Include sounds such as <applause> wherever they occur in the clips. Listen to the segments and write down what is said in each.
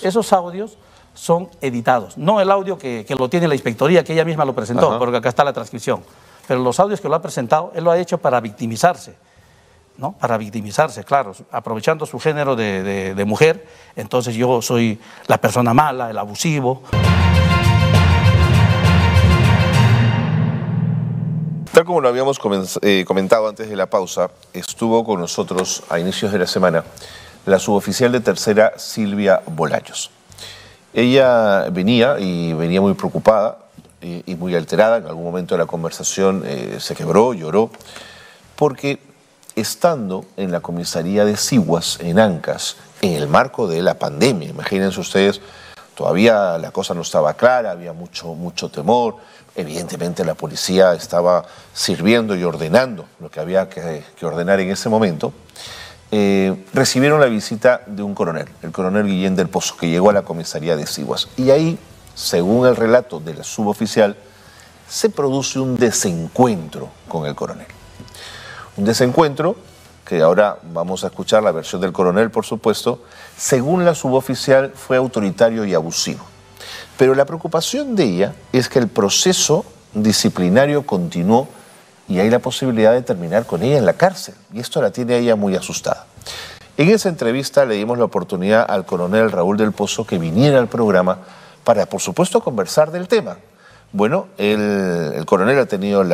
Esos audios son editados, no el audio que, que lo tiene la inspectoría, que ella misma lo presentó, Ajá. porque acá está la transcripción. Pero los audios que lo ha presentado, él lo ha hecho para victimizarse, ¿no? Para victimizarse, claro, aprovechando su género de, de- de mujer, entonces yo soy la persona mala, el abusivo. Tal como lo habíamos eh, comentado antes de la pausa, estuvo con nosotros a inicios de la semana la suboficial de tercera Silvia Bolaños. Ella venía y venía muy preocupada y, y muy alterada. En algún momento de la conversación eh, se quebró, lloró, porque estando en la comisaría de Siguas, en Ancas, en el marco de la pandemia, imagínense ustedes, todavía la cosa no estaba clara, había mucho, mucho temor. Evidentemente la policía estaba sirviendo y ordenando lo que había que ordenar en ese momento. Eh, recibieron la visita de un coronel, el coronel Guillén del Pozo, que llegó a la comisaría de Siguas. Y ahí, según el relato de la suboficial, se produce un desencuentro con el coronel. Un desencuentro que ahora vamos a escuchar la versión del coronel, por supuesto, según la suboficial fue autoritario y abusivo. Pero la preocupación de ella es que el proceso disciplinario continuó y hay la posibilidad de terminar con ella en la cárcel. Y esto la tiene a ella muy asustada. En esa entrevista le dimos la oportunidad al coronel Raúl del Pozo que viniera al programa para, por supuesto, conversar del tema. Bueno, el, el coronel ha tenido el,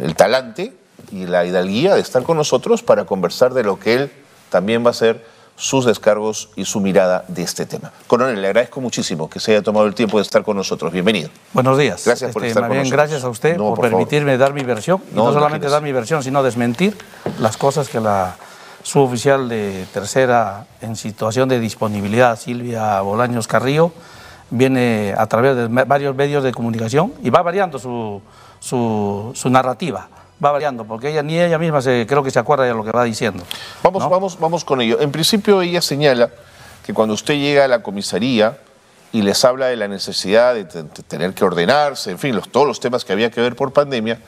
el talante y la hidalguía de estar con nosotros para conversar de lo que él también va a hacer sus descargos y su mirada de este tema. Coronel, le agradezco muchísimo que se haya tomado el tiempo de estar con nosotros. Bienvenido. Buenos días. Gracias por Este, estar con bien, nosotros. Gracias a usted No, por, permitirme dar mi versión. Y No, no solamente dar mi versión, sino desmentir las cosas que la suboficial de tercera en situación de disponibilidad, Silvia Bolaños Carrillo, viene a través de varios medios de comunicación y va variando su, su, su narrativa. Va variando, porque ella ni ella misma se, creo que se acuerda de lo que va diciendo. Vamos, ¿no? vamos, vamos con ello. En principio ella señala que cuando usted llega a la comisaría y les habla de la necesidad de, te- de tener que ordenarse, en fin, los, todos los temas que había que ver por pandemia,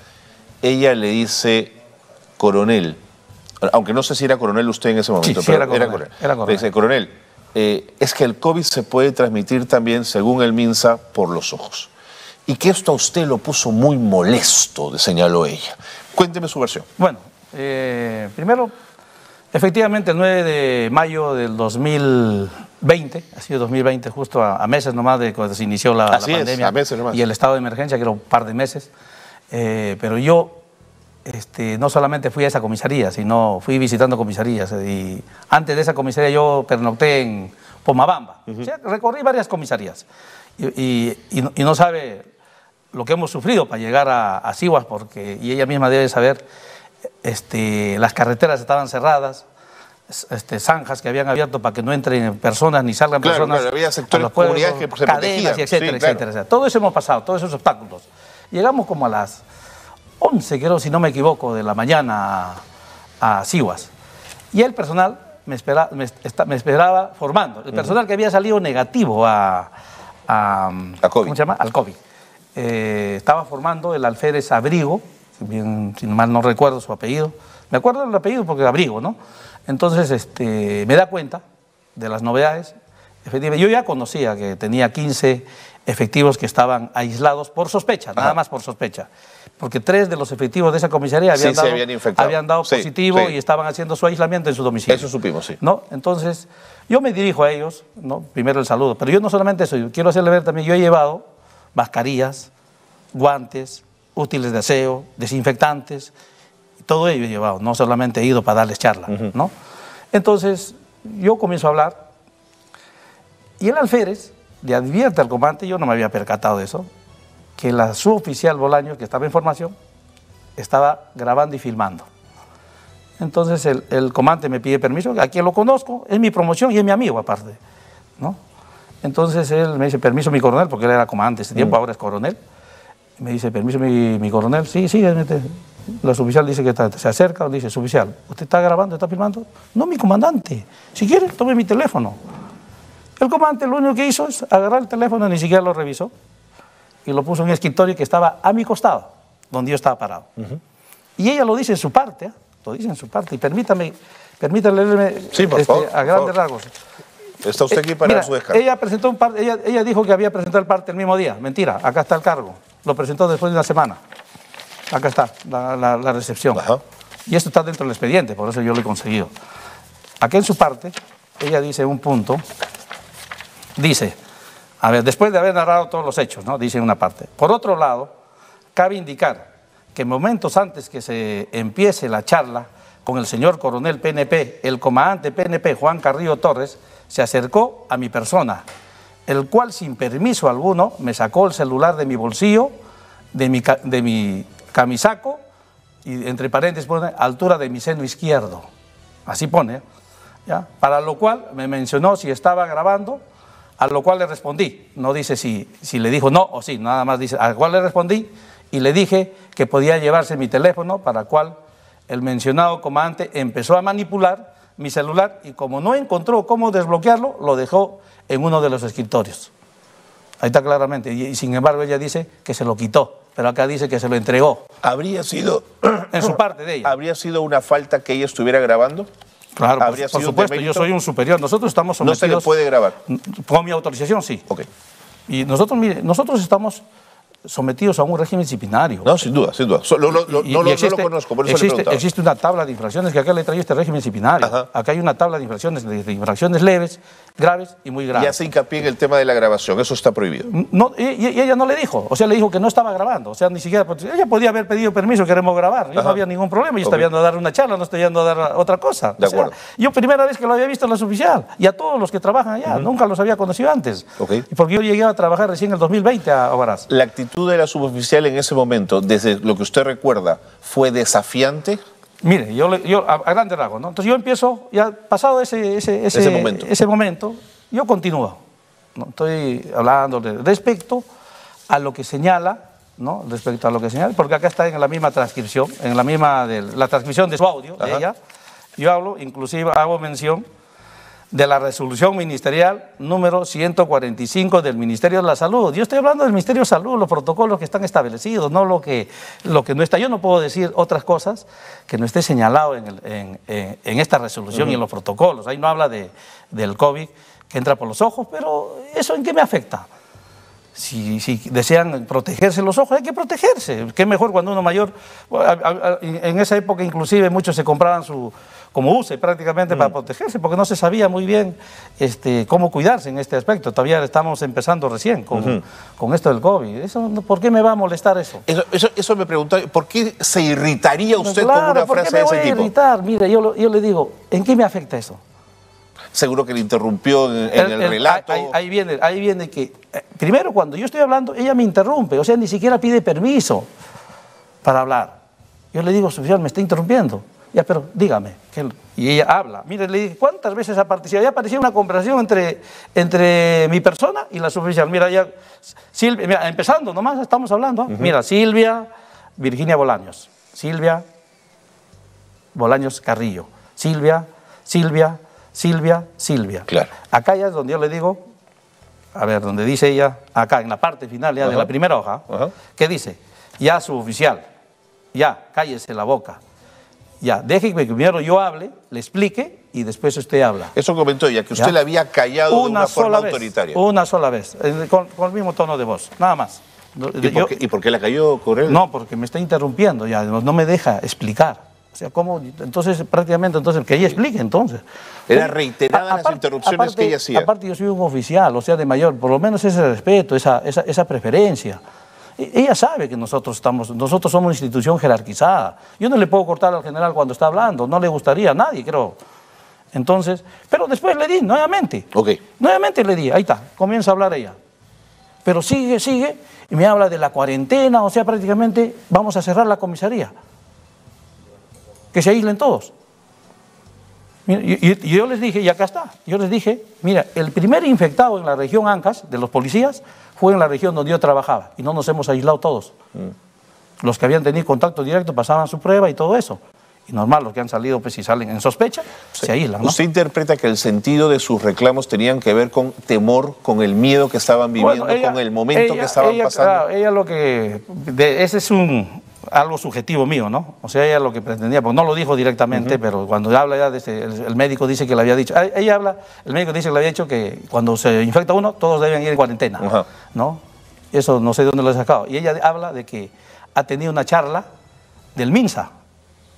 ella le dice, coronel, aunque no sé si era coronel usted en ese momento, sí, pero era coronel, era coronel. Le dice, coronel, eh, es que el COVID se puede transmitir también, según el MINSA, por los ojos. Y que esto a usted lo puso muy molesto, señaló ella. Cuénteme su versión. Bueno, eh, primero, efectivamente el 9 de mayo del 2020, ha sido 2020, justo a, a meses nomás de cuando se inició la, la Así es, pandemia a meses nomás. y el estado de emergencia, que era un par de meses, eh, pero yo este, no solamente fui a esa comisaría, sino fui visitando comisarías y antes de esa comisaría yo pernocté en Pomabamba, O sea, recorrí varias comisarías y no sabe lo que hemos sufrido para llegar a, a Siguas, porque, y ella misma debe saber, este, las carreteras estaban cerradas, este, zanjas que habían abierto para que no entren personas ni salgan Claro, personas. claro, había sectores, los pueblos, que se cadenas y etcétera, sí, claro. etcétera. Todo eso hemos pasado, todos esos obstáculos. Llegamos como a las 11, creo, si no me equivoco, de la mañana a, a Siguas. Y el personal me, espera- me esperaba formando. El personal que había salido negativo a, a, A COVID. ¿cómo se llama? Al COVID. Eh, estaba formando el alférez Abrigo, si, bien, si mal no recuerdo su apellido. Me acuerdo del apellido porque Abrigo, ¿no? Entonces este, me da cuenta de las novedades. Efectivamente, yo ya conocía que tenía 15 efectivos que estaban aislados por sospecha, nada más por sospecha. Porque tres de los efectivos de esa comisaría habían dado, habían dado Sí, positivo sí. y estaban haciendo su aislamiento en su domicilio. Eso supimos, sí. ¿no? Entonces, yo me dirijo a ellos, ¿no? primero el saludo, pero yo no solamente eso, yo quiero hacerle ver también, yo he llevado mascarillas, guantes, útiles de aseo, desinfectantes, todo ello he llevado, no solamente he ido para darles charla, ¿no? Entonces, yo comienzo a hablar y el alférez le advierte al comandante, yo no me había percatado de eso, que la suboficial Bolaño, que estaba en formación, estaba grabando y filmando. Entonces el, el comandante me pide permiso, a quien lo conozco, es mi promoción y es mi amigo aparte, ¿no? Entonces él me dice, permiso mi coronel, porque él era comandante ese tiempo, ahora es coronel. Y me dice, permiso mi, mi coronel, sí, sí, la suboficial dice que está- se acerca, dice, suboficial, ¿usted está grabando, está filmando? No, mi comandante, si quiere, tome mi teléfono. El comandante lo único que hizo es agarrar el teléfono, ni siquiera lo revisó, y lo puso en un escritorio que estaba a mi costado, donde yo estaba parado. Y ella lo dice en su parte, ¿ah? lo dice en su parte, y permítame, permítame leerme Sí, por este, favor, a grandes rasgos. Está usted aquí para Mira, su descargo. Ella, presentó un par, ella, ella dijo que había presentado el parte el mismo día. Mentira, acá está el cargo. Lo presentó después de una semana. Acá está la, la- la recepción. Ajá. Y esto está dentro del expediente, por eso yo lo he conseguido. Aquí en su parte, ella dice un punto, dice, a ver, después de haber narrado todos los hechos, ¿no? Dice en una parte. Por otro lado, cabe indicar que momentos antes que se empiece la charla con el señor coronel PNP, el comandante PNP Juan Carrillo Torres se acercó a mi persona, el cual sin permiso alguno me sacó el celular de mi bolsillo, de mi, de mi camisaco y entre paréntesis pone altura de mi seno izquierdo. Así pone. ¿ya? Para lo cual me mencionó si estaba grabando, a lo cual le respondí. No dice si, si le dijo no o sí, nada más dice, al cual le respondí y le dije que podía llevarse mi teléfono, para cual el mencionado comandante empezó a manipular mi celular y como no encontró cómo desbloquearlo, lo dejó en uno de los escritorios. Ahí está claramente. Y, y sin embargo ella dice que se lo quitó, pero acá dice que se lo entregó ¿Habría sido, <clears throat> en su parte de ella. ¿Habría sido una falta que ella estuviera grabando? Claro, por, ¿Habría por sido un supuesto, yo soy un superior. Nosotros estamos No se sometidos... le puede grabar. Con mi autorización, sí. Ok. Y nosotros, mire, nosotros estamos sometidos a un régimen disciplinario. No, sin duda, sin duda. Lo- lo- lo- Y- no, y existe- no lo conozco, por eso existe, existe una tabla de infracciones que acá le he traído este régimen disciplinario. Ajá. Acá hay una tabla de infracciones, de, infracciones leves, graves y muy Y graves. hace hincapié en el tema de la grabación, eso está prohibido. No, y, y ella no le dijo, o sea, le dijo que no estaba grabando, o sea, ni siquiera, pues, ella podía haber pedido permiso, queremos grabar, yo Ajá. no había ningún problema, yo estaba yendo a dar una charla, no estoy yendo a dar otra cosa. De O sea, acuerdo. yo primera vez que lo había visto en la oficial, y a todos los que trabajan allá, nunca los había conocido antes. Ok. Y porque yo llegué a trabajar recién en el 2020 a Ovaraz. La actitud de la suboficial en ese momento, desde lo que usted recuerda, fue desafiante. Mire, yo, yo a, a grandes rasgos, ¿no? Entonces yo empiezo, ya pasado ese, ese, ese, Ese momento. ese momento, yo continúo. ¿no? Estoy hablando respecto a lo que señala, ¿no? Respecto a lo que señala, porque acá está en la misma transcripción, en la misma, de, la transcripción de su audio, de ella. Yo hablo, inclusive hago mención de la resolución ministerial número 145 del Ministerio de la Salud. Yo estoy hablando del Ministerio de Salud, los protocolos que están establecidos, no lo que, lo que no está. Yo no puedo decir otras cosas que no esté señalado en, el- en- en- en esta resolución y en los protocolos. Ahí no habla de, del COVID que entra por los ojos, pero ¿eso en qué me afecta? Si, si desean protegerse los ojos, hay que protegerse. Qué mejor cuando uno mayor. en esa época, inclusive, muchos se compraban su como UCE prácticamente para protegerse, porque no se sabía muy bien este, cómo cuidarse en este aspecto. Todavía estamos empezando recién con, con esto del COVID. Eso, ¿Por qué me va a molestar eso? Eso, eso, eso me preguntaba, ¿por qué se irritaría usted Claro, con una ¿por qué frase me de voy ese a tipo? irritar? Mire, yo, yo le digo, ¿en qué me afecta eso? Seguro que le interrumpió en, en el, El- el- relato. Ahí, ahí viene, ahí viene que, eh, primero cuando yo estoy hablando, ella me interrumpe, o sea, ni siquiera pide permiso para hablar. Yo le digo, oficial, me está interrumpiendo. Ya, pero dígame. que- y ella habla. Mire, le dije, ¿cuántas veces ha participado? Ya apareció una conversación entre, entre mi persona y la suboficial. Mira, ya, Silvia, mira, empezando, nomás estamos hablando. Mira, Silvia, Virginia Bolaños. Silvia, Bolaños Carrillo. Silvia, Silvia, Silvia, Silvia. Claro. Acá ya es donde yo le digo, a ver, donde dice ella, acá en la parte final ya de la primera hoja. ¿qué dice? Ya su oficial, ya, cállese la boca. Ya, deje que primero yo hable, le explique y después usted habla. Eso comentó ella, que usted ¿Ya? le había callado de una forma sola vez, autoritaria. Una sola vez, con, con el mismo tono de voz, nada más. ¿Y, yo- por qué, y por qué la cayó con él? no, porque me está interrumpiendo ya, no, no me deja explicar. O sea, ¿cómo? Entonces, prácticamente, entonces, que ella explique, entonces. Era ¿Cómo? reiteradas A- las interrupciones que ella hacía. Aparte, yo soy un oficial, o sea, de mayor, por lo menos ese respeto, esa, esa, esa preferencia. E- Ella sabe que nosotros, estamos, nosotros somos una institución jerarquizada. Yo no le puedo cortar al general cuando está hablando, no le gustaría a nadie, creo. Entonces, pero después le di, nuevamente. Ok. Nuevamente le di, ahí está, comienza a hablar ella. Pero sigue, sigue, y me habla de la cuarentena, o sea, prácticamente vamos a cerrar la comisaría. Que se aíslen todos. Y, yo les dije, y acá está, yo les dije, mira, el primer infectado en la región Ancas, de los policías, fue en la región donde yo trabajaba, y no nos hemos aislado todos. Los que habían tenido contacto directo pasaban su prueba y todo eso. Y normal, los que han salido, pues si salen en sospecha, se aíslan, ¿no? ¿Usted interpreta que el sentido de sus reclamos tenían que ver con temor, con el miedo que estaban viviendo, Bueno, ella- con el momento ella- que estaban ella, pasando? claro, ella lo que. de- ese es un. Algo subjetivo mío, ¿no? O sea, ella lo que pretendía, porque no lo dijo directamente, pero cuando habla ya, de el, médico dice que le había dicho, ah, ella habla, el médico dice que le había dicho que cuando se infecta uno, todos deben ir en cuarentena, ¿no? Eso no sé de dónde lo he sacado. Y ella habla de que ha tenido una charla del MINSA,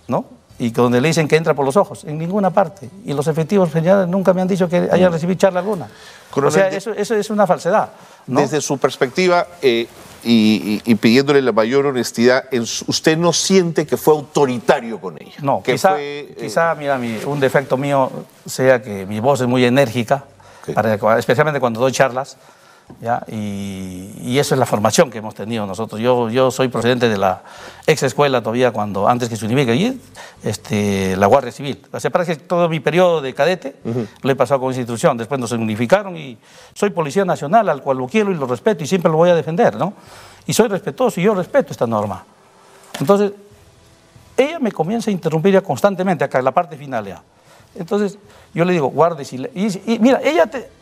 ¿no? Y que donde le dicen que entra por los ojos, en ninguna parte. Y los efectivos generales nunca me han dicho que hayan recibido charla alguna. o sea, eso, eso es una falsedad. Desde su perspectiva, eh, y, pidiéndole la mayor honestidad, ¿usted no siente que fue autoritario con ella? No, quizá, eh, quizá mira, un defecto mío sea que mi voz es muy enérgica, especialmente cuando doy charlas, ¿ya? Y, eso es la formación que hemos tenido nosotros. Yo, yo soy procedente de la ex escuela todavía, cuando, antes que se unifique allí, este, la Guardia Civil. O sea, parece que todo mi periodo de cadete lo he pasado con institución, después nos unificaron y soy policía nacional, al cual lo quiero y lo respeto y siempre lo voy a defender, ¿no? Y soy respetuoso y yo respeto esta norma. Entonces, ella me comienza a interrumpir ya constantemente acá en la parte final ya. Entonces, yo le digo, guarde silencio. Y, y, mira, ella te,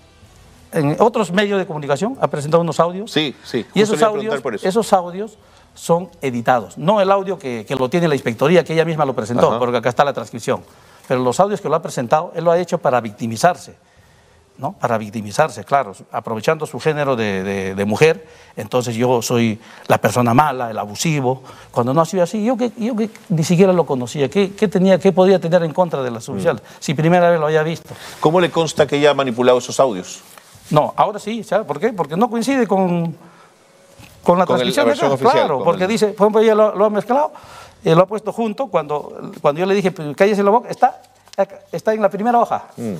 en otros medios de comunicación ha presentado unos audios. Sí, sí. Y esos audios, esos audios son editados. No el audio que, lo tiene la inspectoría, que ella misma lo presentó, porque acá está la transcripción. Pero los audios que lo ha presentado, él lo ha hecho para victimizarse. ¿no? Para victimizarse, claro, aprovechando su género de, mujer, entonces yo soy la persona mala, el abusivo, cuando no ha sido así, yo que, yo que ni siquiera lo conocía, ¿qué, tenía, qué podía tener en contra de la oficial, mm. si primera vez lo había visto? ¿Cómo le consta que ella ha manipulado esos audios? No, ahora sí, ¿sabes por qué? Porque no coincide con, con la transmisión oficial, Claro, porque dice, por ejemplo, ella lo, ha mezclado, y lo ha puesto junto, cuando, cuando yo le dije, cállese la boca, está, está en la primera hoja. Mm.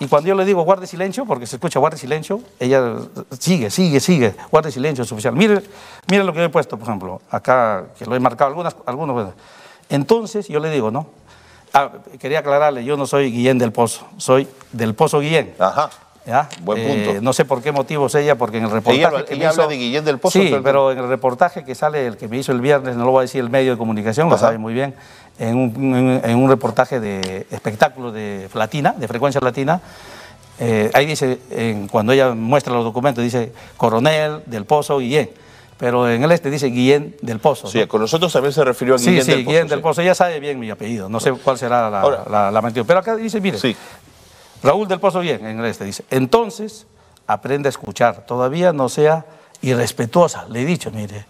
Y cuando yo le digo guarde silencio, porque se escucha guarde silencio, ella sigue, sigue, sigue, guarde silencio es oficial. Mire, mire lo que he puesto, por ejemplo, acá, que lo he marcado algunas, algunos. Entonces yo le digo, ¿no? Ah, quería aclararle, yo no soy Guillén del Pozo, soy del Pozo Guillén. Ajá. Buen punto. Eh, no sé por qué motivos ella, porque en el reportaje. que habla de Guillén del Pozo. Sí, pero en el reportaje que sale, el que me hizo el viernes, no lo voy a decir el medio de comunicación, lo sabe muy bien, en un, en, un, reportaje de espectáculo de latina, de frecuencia latina, eh, ahí dice, cuando ella muestra los documentos, dice Coronel del Pozo Guillén. Pero en el este dice Guillén del Pozo. Sí, con nosotros también se refirió a Guillén sí, del Pozo. Guillén del Pozo. Ella sabe bien mi apellido. No sé cuál será la, la, mentira. Pero acá dice, mire, sí. Raúl del Pozo bien, en este dice, entonces aprende a escuchar, todavía no sea irrespetuosa. Le he dicho, mire,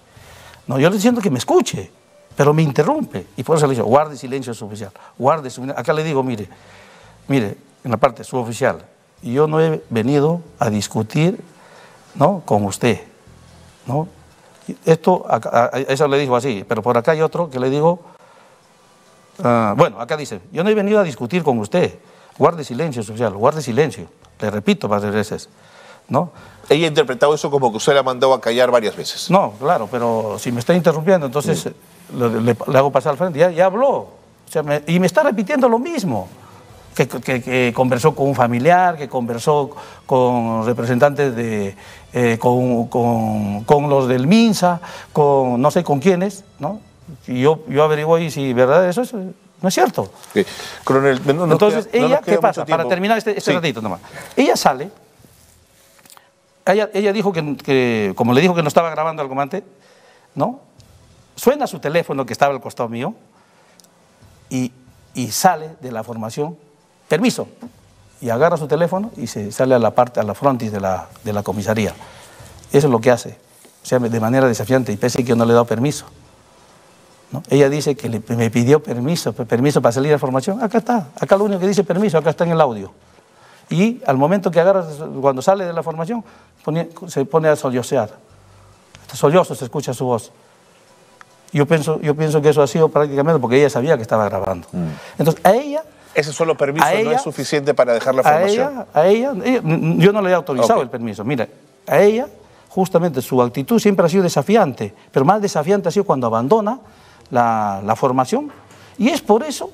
no, yo le diciendo que me escuche, pero me interrumpe. Y por eso le dicho, guarde silencio su oficial, guarde su... Acá le digo, mire, mire, en la parte suboficial, yo no he venido a discutir ¿no? con usted, ¿no? Esto, eso le digo así, pero por acá hay otro que le digo, ah, bueno, acá dice, yo no he venido a discutir con usted, guarde silencio social, guarde silencio. Le repito varias veces. ¿no? Ella ha interpretado eso como que usted la mandado a callar varias veces. No, claro, pero si me está interrumpiendo, entonces le, hago pasar al frente. Ya, ya habló. y me está repitiendo lo mismo. Que, conversó con un familiar, que conversó con representantes de. Eh, con, con, los del MINSA, con no sé con quiénes, ¿no? Y yo, yo averiguo y si verdad eso es ¿No es cierto? Coronel, Entonces, ella, ¿qué pasa? Para terminar este, este ratito nomás. Ella sale, ella, ella dijo que, como le dijo que no estaba grabando al comandante, ¿no? Suena su teléfono que estaba al costado mío y, y sale de la formación, permiso, y agarra su teléfono y se sale a la parte, a la frontis de la, de la comisaría. Eso es lo que hace, o sea, de manera desafiante, y pese a que yo no le he dado permiso. Ella dice que me pidió permiso, permiso para salir a formación. Acá está, acá lo único que dice permiso, acá está en el audio. Y al momento que agarra, cuando sale de la formación, se pone a sollocear. Sollozo se escucha su voz. Yo pienso, yo pienso que eso ha sido prácticamente porque ella sabía que estaba grabando. Mm. Entonces, a ella... Ese solo permiso no es suficiente para dejar la formación. A ella, a ella, yo no le he autorizado el permiso. Mira, a ella, justamente su actitud siempre ha sido desafiante, pero más desafiante ha sido cuando abandona la, formación. Y es por eso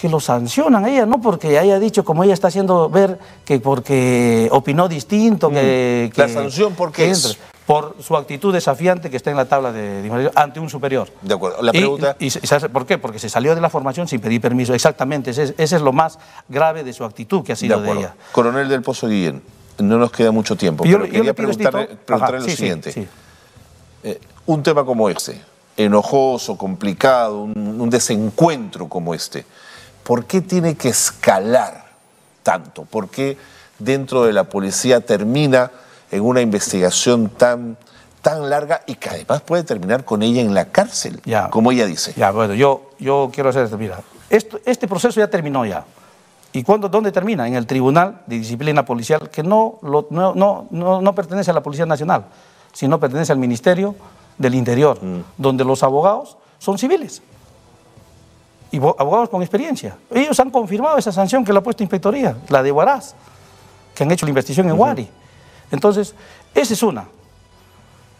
que lo sancionan a ella, no porque haya dicho, como ella está haciendo ver, que porque opinó distinto, que, mm. La sanción porque es... Por su actitud desafiante que está en la tabla de, ante un superior. De acuerdo. La pregunta... Y, ¿Por qué? Porque se salió de la formación sin pedir permiso. Exactamente, ese, es lo más grave de su actitud que ha sido de, ella. Coronel del Pozo Guillén, no nos queda mucho tiempo, pero quería preguntarle, lo siguiente. Eh, un tema como este, enojoso, complicado, un, un desencuentro como este, ¿por qué tiene que escalar tanto? ¿Por qué dentro de la policía termina en una investigación tan, tan larga y que además puede terminar con ella en la cárcel, Ya. como ella dice? Ya, bueno, yo, yo quiero hacer esto. Mira, esto, este proceso ya terminó ya. ¿Y cuándo, dónde termina? En el Tribunal de Disciplina Policial, que no, lo- no, no, no, no pertenece a la Policía Nacional, sino pertenece al Ministerio del Interior, donde los abogados son civiles. Y bo- abogados con experiencia. Ellos han confirmado esa sanción que le ha puesto Inspectoría, la de Huaraz, que han hecho la investigación en Huari. Entonces, esa es una.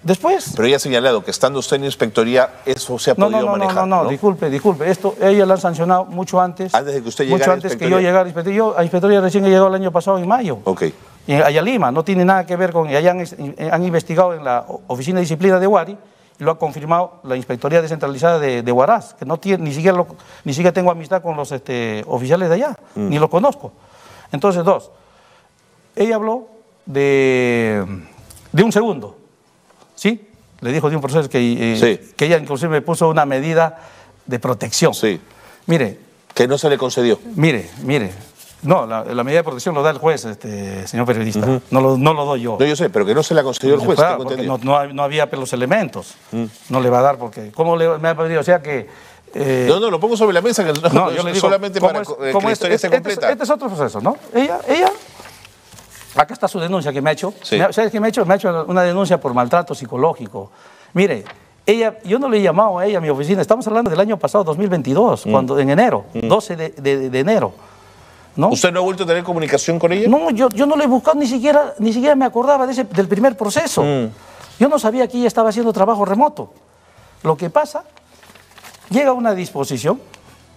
Después... Pero ella ha señalado que estando usted en inspectoría, eso se ha No, podido no, no, no, manejar. no, no, disculpe, disculpe. Esto, ella la han sancionado mucho antes. Antes de que usted Mucho llegara a antes que yo llegara a inspectoría. Yo a inspectoría recién he llegado el año pasado en mayo. Ok. Y allá Lima, no tiene nada que ver con. Allá han, han investigado en la Oficina de Disciplina de Huari y lo ha confirmado la Inspectoría Descentralizada de, de Huaraz, que no tiene, ni siquiera, lo- ni siquiera tengo amistad con los este, oficiales de allá, ni los conozco. Entonces, dos, ella habló de, de un segundo, ¿sí? Le dijo de un proceso que, eh, Sí. que ella inclusive me puso una medida de protección. Sí. Mire, Que no se le concedió. mire, mire. No, la, la medida de protección lo da el juez, este, señor periodista. no, lo, no lo doy yo. No, yo sé, pero que no se la concedió el juez. No, no, había los elementos. No le va a dar porque... ¿Cómo le, me ha pedido? O sea que... eh, No, no, lo pongo sobre la mesa, que no, no, yo le digo, solamente ¿cómo para es- eh, que la es? historia Este- esté este es- completa. Este es otro proceso, ¿no? Ella, ella, acá está su denuncia que me ha hecho. Sí. ¿Sabes qué me ha hecho? Me ha hecho una denuncia por maltrato psicológico. Mire, ella, yo no le he llamado a ella a mi oficina, estamos hablando del año pasado, 2022, Mm. cuando, en enero, 12 de, de- de enero. ¿No? ¿Usted no ha vuelto a tener comunicación con ella? No, yo, yo no le he buscado, ni siquiera, ni siquiera me acordaba de ese, del primer proceso. Mm. Yo no sabía que ella estaba haciendo trabajo remoto. Lo que pasa, llega una disposición,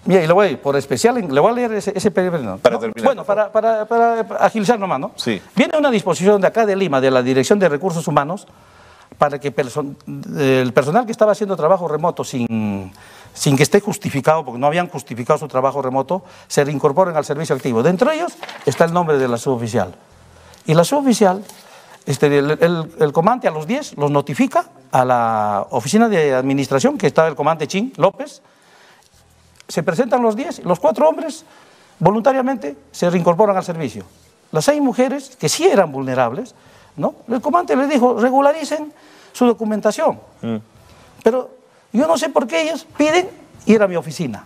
mira, y le voy, por especial, le voy a leer ese, ese periodo. Para terminar, Bueno, para, para, para agilizar nomás, ¿no? Sí. Viene una disposición de acá de Lima, de la Dirección de Recursos Humanos, para que el personal que estaba haciendo trabajo remoto sin, sin que esté justificado, porque no habían justificado su trabajo remoto, se reincorporen al servicio activo. Dentro de ellos está el nombre de la suboficial. Y la suboficial, este, el, el- el comandante a los 10 los notifica a la oficina de administración, que está el comandante Chin López, se presentan los 10, los cuatro hombres voluntariamente se reincorporan al servicio. Las seis mujeres, que sí eran vulnerables, ¿no? el comandante les dijo, regularicen su documentación. Pero yo no sé por qué ellos piden ir a mi oficina.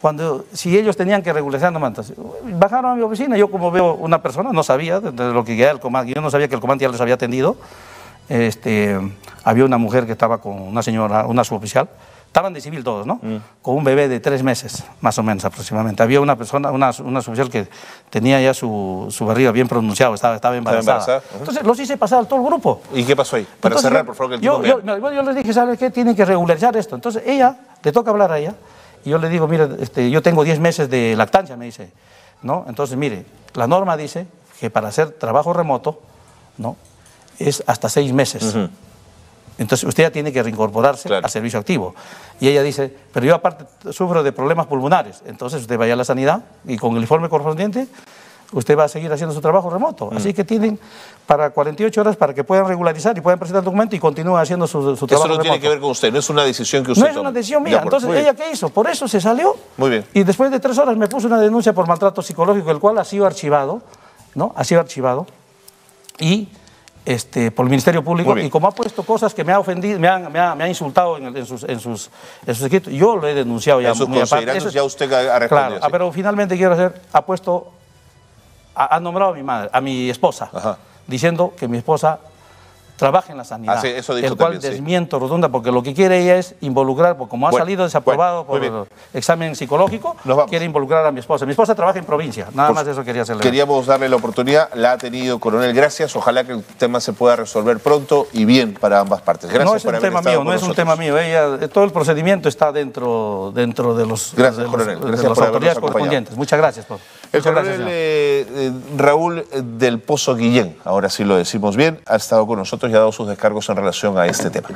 Cuando, si ellos tenían que regularizar documentos. Bajaron a mi oficina, yo como veo una persona, no sabía de, lo que era el comandante, yo no sabía que el comandante ya les había atendido. Este, había una mujer que estaba con una señora, una suboficial, estaban de civil todos, ¿no? Con un bebé de tres meses, más o menos aproximadamente. Había una persona, una, una suboficial que tenía ya su, su barriga bien pronunciado, estaba, estaba embarazada. Entonces los hice pasar a todo el grupo. ¿Y qué pasó ahí? Para Entonces, cerrar, por favor, que el yo, yo, les dije, ¿sabes qué? Tienen que regularizar esto. Entonces ella, le toca hablar a ella, y yo le digo, mire, este, yo tengo 10 meses de lactancia, me dice. ¿no? Entonces, mire, la norma dice que para hacer trabajo remoto, ¿no? Es hasta seis meses. Entonces usted ya tiene que reincorporarse Claro. al servicio activo. Y ella dice, pero yo aparte sufro de problemas pulmonares. Entonces usted vaya a la sanidad y con el informe correspondiente usted va a seguir haciendo su trabajo remoto. Así que tienen para 48 horas para que puedan regularizar y puedan presentar el documento y continúen haciendo su, su Eso trabajo no remoto. tiene que ver con usted, no es una decisión que usted No es toma. una decisión De mía. acuerdo. Entonces, ¿ella qué hizo? Por eso se salió. Muy bien. Y después de tres horas me puso una denuncia por maltrato psicológico, el cual ha sido archivado, ¿no? Ha sido archivado. Y este, por el Ministerio Público. Y como ha puesto cosas que me ha ofendido, me, han- me ha, me ha insultado en, el- en sus, en, sus, en sus escritos, yo lo he denunciado ya. En sus muy aparte. considerandos Eso es- ya usted ha respondido. Claro, ah, sí. pero finalmente quiero hacer, ha puesto, ha, ha nombrado a mi madre, a mi esposa, Ajá. diciendo que mi esposa trabaja en la sanidad. Ah, sí, eso dijo el cual también, sí. desmiento rotunda, porque lo que quiere ella es involucrar, porque como ha Bueno, salido desaprobado bueno, por el examen psicológico, quiere involucrar a mi esposa. Mi esposa trabaja en provincia, nada Por- más eso quería hacerle. Queríamos darle la oportunidad, la ha tenido Coronel, gracias. Ojalá que el tema se pueda resolver pronto y bien para ambas partes. Gracias no es por un haber tema mío, no es un tema mío. Ella, eh, todo el procedimiento está dentro, dentro de los, Gracias, de los- coronel. de Gracias las por habernos autoridades correspondientes. Muchas gracias. por- El coronel eh, eh, Raúl eh, del Pozo Guillén, ahora sí lo decimos bien, ha estado con nosotros y ha dado sus descargos en relación a este tema.